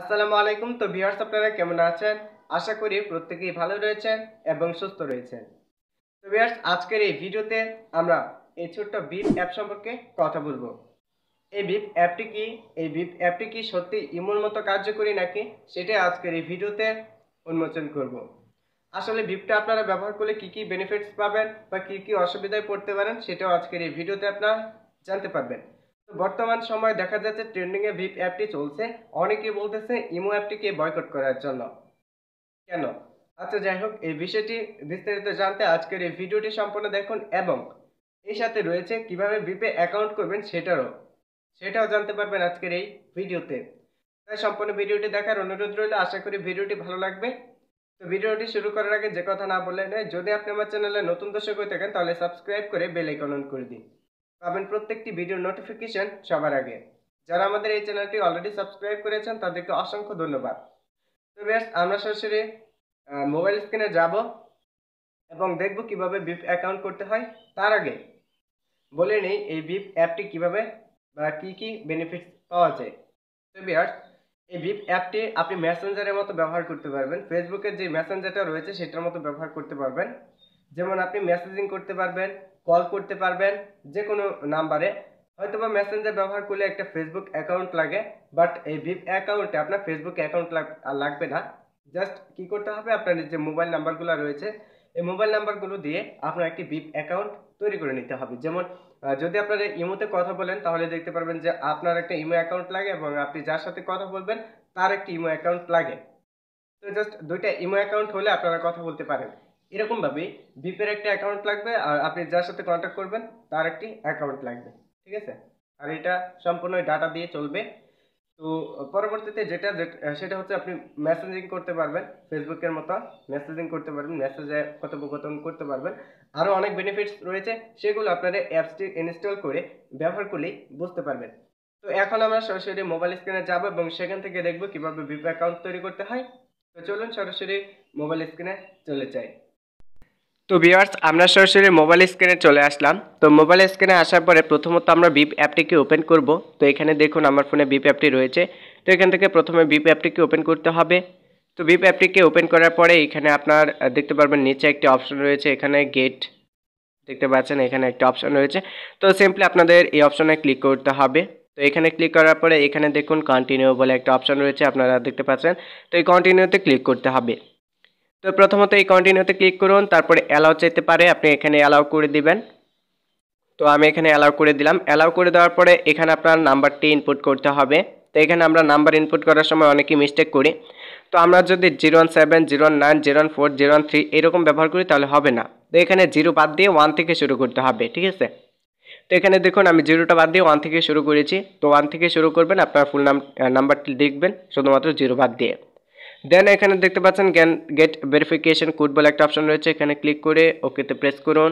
আসসালামু আলাইকুম। তো ভিউয়ার্স, আপনারা কেমন আছেন? আশা করি প্রত্যেকেই ভালো রয়েছেন এবং সুস্থ রয়েছেন। তো ভিউয়ার্স, আজকের এই ভিডিওতে আমরা এই ছোট্ট বিপ অ্যাপ সম্পর্কে কথা বলব। এই বিপ অ্যাপটি কি? এই বিপ অ্যাপটি কি সত্যি ইমোর মতো কার্যকরী নাকি? সেটাই আজকের এই ভিডিওতে উন্মোচন করব। আসলে বিপটা আপনারা ব্যবহার করলে কি কি বেনিফিটস পাবেন বা কি কি অসুবিধায় পড়তে পারেন, সেটাও আজকের এই ভিডিওতে আপনারা জানতে পারবেন। বর্তমান সময় দেখা যাচ্ছে ট্রেন্ডিং এ ভিপ অ্যাপটি চলছে। অনেকে বলতেছে ইমো অ্যাপটিকে বয়কট করার জন্য। কেন? আচ্ছা যাই হোক, এই বিষয়টি বিস্তারিত জানতে আজকের এই ভিডিওটি সম্পূর্ণ দেখুন এবং এই সাথে রয়েছে কীভাবে ভিপে অ্যাকাউন্ট করবেন সেটারও। সেটাও জানতে পারবেন আজকের এই ভিডিওতে তাই সম্পূর্ণ ভিডিওটি দেখার অনুরোধ রইল। আশা করি ভিডিওটি ভালো লাগবে। তো ভিডিওটি শুরু করার আগে যে কথা না বললে নয় যদি আপনি আমার চ্যানেলে নতুন দর্শক হয়ে থাকেন, তাহলে সাবস্ক্রাইব করে বেল আইকন করে দিন। পাবেন প্রত্যেকটি ভিডিওর নোটিফিকেশন সবার আগে। যারা আমাদের এই চ্যানেলটি অলরেডি সাবস্ক্রাইব করেছেন, তাদেরকে অসংখ্য ধন্যবাদ। তো বেশ, আমরা সরাসরি মোবাইল স্ক্রিনে যাব এবং দেখব কীভাবে বিপ অ্যাকাউন্ট করতে হয়। তার আগে বলে নেই, এই বিপ অ্যাপটি কীভাবে বা কি কি বেনিফিট পাওয়া যায়। তো বিয়ার্স এই বিপ অ্যাপটি আপনি মেসেঞ্জারের মতো ব্যবহার করতে পারবেন। ফেসবুকের যে মেসেঞ্জারটা রয়েছে, সেটার মতো ব্যবহার করতে পারবেন। যেমন আপনি মেসেজিং করতে পারবেন কল করতে পারবেন যে কোনো নাম্বারে হয়তো বা মেসেঞ্জার ব্যবহার করলে একটা ফেসবুক অ্যাকাউন্ট লাগে বাট এই ভিপ অ্যাকাউন্টে আপনার ফেসবুক অ্যাকাউন্ট লাগবে না। জাস্ট কি করতে হবে? আপনার যে মোবাইল নাম্বারগুলো রয়েছে, এই মোবাইল নাম্বারগুলো দিয়ে আপনার একটি ভিপ অ্যাকাউন্ট তৈরি করে নিতে হবে। যেমন যদি আপনারা ইমোতে কথা বলেন, তাহলে দেখতে পারবেন যে আপনার একটা ইমো অ্যাকাউন্ট লাগে এবং আপনি যার সাথে কথা বলবেন, তার একটি ইমো অ্যাকাউন্ট লাগে। তো জাস্ট দুইটা ইমো অ্যাকাউন্ট হলে আপনারা কথা বলতে পারেন। এরকমভাবেই ভিপের একটা অ্যাকাউন্ট লাগবে আর আপনি যার সাথে কন্ট্যাক্ট করবেন, তার একটি অ্যাকাউন্ট লাগবে, ঠিক আছে? আর এটা সম্পূর্ণ ডাটা দিয়ে চলবে। তো পরবর্তীতে যেটা সেটা হচ্ছে আপনি মেসেজিং করতে পারবেন, ফেসবুকের মতো মেসেজিং করতে পারবেন মেসেজে কথোপকথন করতে পারবেন। আরও অনেক বেনিফিটস রয়েছে, সেগুলো আপনারা অ্যাপসটি ইনস্টল করে ব্যবহার করলেই বুঝতে পারবেন। তো এখন আমরা সরাসরি মোবাইল স্ক্রিনে যাব এবং সেখান থেকে দেখব কীভাবে ভিপ অ্যাকাউন্ট তৈরি করতে হয়। তো চলুন সরাসরি মোবাইল স্ক্রিনে চলে যাই। তো ভিওয়ার্স আমরা সরাসরি মোবাইল স্ক্রিনে চলে আসলাম। তো মোবাইল স্ক্রিনে আসার পরে প্রথমত আমরা বিপ অ্যাপটিকে ওপেন করব। তো এখানে দেখুন আমার ফোনে বিপ অ্যাপটি রয়েছে। তো এখান থেকে প্রথমে বিপ অ্যাপটিকে ওপেন করতে হবে। তো বিপ অ্যাপটিকে ওপেন করার পরে এখানে আপনার দেখতে পারবেন নিচে একটি অপশন রয়েছে, এখানে গেট দেখতে পাচ্ছেন, এখানে একটা অপশন রয়েছে। তো সিম্পলি আপনাদের এই অপশনে ক্লিক করতে হবে। তো এখানে ক্লিক করার পরে এখানে দেখুন কন্টিনিউ বলে একটা অপশন রয়েছে, আপনারা দেখতে পাচ্ছেন। তো এই কন্টিনিউতে ক্লিক করতে হবে। তো প্রথমত এই কন্টিনিউতে ক্লিক করুন, তারপরে অ্যালাউ চাইতে পারে, আপনি এখানে অ্যালাউ করে দিবেন। তো আমি এখানে অ্যালাউ করে দিলাম। অ্যালাউ করে দেওয়ার পরে এখানে আপনার নাম্বারটি ইনপুট করতে হবে। তো এখানে আমরা নাম্বার ইনপুট করার সময় অনেকেই মিস্টেক করি। তো আমরা যদি zero one seven zero nine zero four zero three এরকম ব্যবহার করি, তাহলে হবে না। তো এখানে জিরো বাদ দিয়ে ওয়ান থেকে শুরু করতে হবে, ঠিক আছে? তো এখানে দেখুন, আমি জিরোটা বাদ দিয়ে ওয়ান থেকে শুরু করেছি। তো ওয়ান থেকে শুরু করবেন, আপনার ফুল নাম নাম্বারটি লিখবেন শুধুমাত্র জিরো বাদ দিয়ে। দেন এখানে দেখতে পাচ্ছেন জ্ঞান গেট ভেরিফিকেশন কোড বলে একটা অপশন রয়েছে। এখানে ক্লিক করে ওকেতে প্রেস করুন।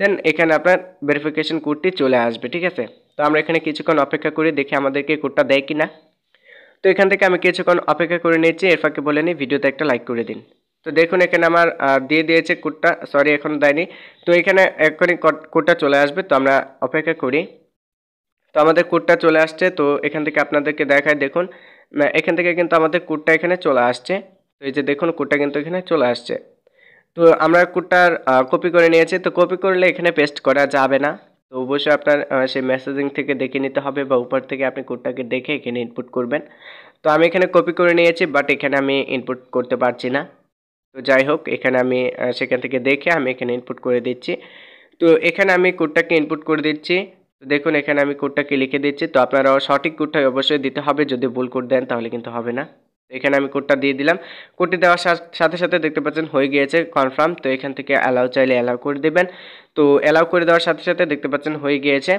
দেন এখানে আপনার ভেরিফিকেশন কোডটি চলে আসবে, ঠিক আছে? তো আমরা এখানে কিছুক্ষণ অপেক্ষা করে, দেখি আমাদেরকে কোডটা দেয় কি না তো এখান থেকে আমি কিছুক্ষণ অপেক্ষা করে নিয়েছি, এর ফাঁকে বলে নিই, ভিডিওতে একটা লাইক করে দিন। তো দেখুন এখানে আমার দিয়ে দিয়েছে কোডটা সরি এখন দেয়নি। তো এখানে এখনই কোডটা চলে আসবে, তো আমরা অপেক্ষা করি। তো আমাদের কোডটা চলে আসছে, তো এখান থেকে আপনাদেরকে দেখায়, দেখুন। এখান থেকে কিন্তু আমাদের কোডটা এখানে চলে আসছে। তো এই যে দেখুন কোডটা কিন্তু এখানে চলে আসছে। তো আমরা কোডটার কপি করে নিয়েছি। তো কপি করলে এখানে পেস্ট করা যাবে না। তো অবশ্যই আপনার সেই মেসেজিং থেকে দেখে নিতে হবে বা উপর থেকে আপনি কোডটাকে দেখে এখানে ইনপুট করবেন। তো আমি এখানে কপি করে নিয়েছি বাট এখানে আমি ইনপুট করতে পারছি না। তো যাই হোক, এখানে আমি সেখান থেকে দেখে আমি এখানে ইনপুট করে দিচ্ছি। তো এখানে আমি কোডটাকে ইনপুট করে দিচ্ছি। তো দেখুন, এখানে আমি কোডটাকে লিখে দিচ্ছি। তো আপনারাও সঠিক কোডটাই অবশ্যই দিতে হবে। যদি ভুল কোড দেন, তাহলে কিন্তু হবে না। এখানে আমি কোডটা দিয়ে দিলাম। কোডটি দেওয়ার সাথে সাথে দেখতে পাচ্ছেন, হয়ে গিয়েছে কনফার্ম তো এখান থেকে অ্যালাউ চাইলে অ্যালাউ করে দেবেন। তো অ্যালাউ করে দেওয়ার সাথে সাথে দেখতে পাচ্ছেন, হয়ে গিয়েছে।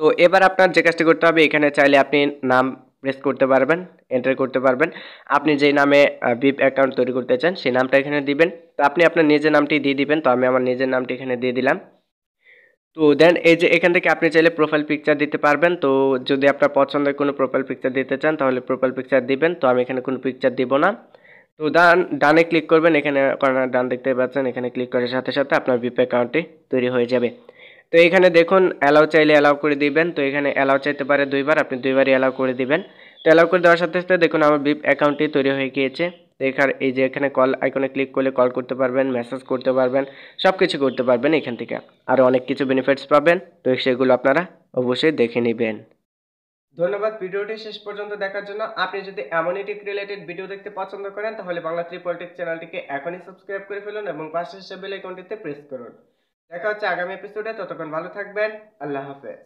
তো এবার আপনার যে কাজটি করতে হবে, এখানে চাইলে আপনি নাম প্রেস করতে পারবেন এন্টার করতে পারবেন। আপনি যেই নামে বিপ অ্যাকাউন্ট তৈরি করতে চান, সেই নামটা এখানে দিবেন। তো আপনি আপনার নিজের নামটি দিয়ে দিবেন। তো আমি আমার নিজের নামটি এখানে দিয়ে দিলাম। তো দেন এই যে এখান থেকে আপনি চাইলে প্রোফাইল পিকচার দিতে পারবেন। তো যদি আপনার পছন্দের কোনো প্রোফাইল পিকচার দিতে চান, তাহলে প্রোফাইল পিকচার দিবেন। তো আমি এখানে কোনো পিকচার দিব না। তো ডান ডানে ক্লিক করবেন। এখানে ডান দেখতে পাচ্ছেন। এখানে ক্লিক করার সাথে সাথে আপনার বিপ অ্যাকাউন্টটি তৈরি হয়ে যাবে। তো এখানে দেখুন অ্যালাউ চাইলে অ্যালাউ করে দিবেন। তো এখানে অ্যালাউ চাইতে পারে দুইবার। আপনি দুইবারই অ্যালাউ করে দিবেন। তো অ্যালাউ করে দেওয়ার সাথে সাথে দেখুন, আমার বিপ অ্যাকাউন্টটি তৈরি হয়ে গিয়েছে। এখানে, এই যে এখানে কল আইকনে ক্লিক করলে কল করতে পারবেন মেসেজ করতে পারবেন সব কিছু করতে পারবেন এখান থেকে। আরও অনেক কিছু বেনিফিটস পাবেন, তো সেগুলো আপনারা অবশ্যই দেখে নেবেন। ধন্যবাদ, ভিডিওটি শেষ পর্যন্ত দেখার জন্য। আপনি যদি এমনিটিক রিলেটেড ভিডিও দেখতে পছন্দ করেন, তাহলে বাংলা পলিটিক্স চ্যানেলটিকে এখনই সাবস্ক্রাইব করে ফেলুন এবং পাশে বেল আইকনটিতে প্রেস করুন। দেখা হচ্ছে আগামী এপিসোডে ততক্ষণ ভালো থাকবেন, আল্লাহ হাফেজ।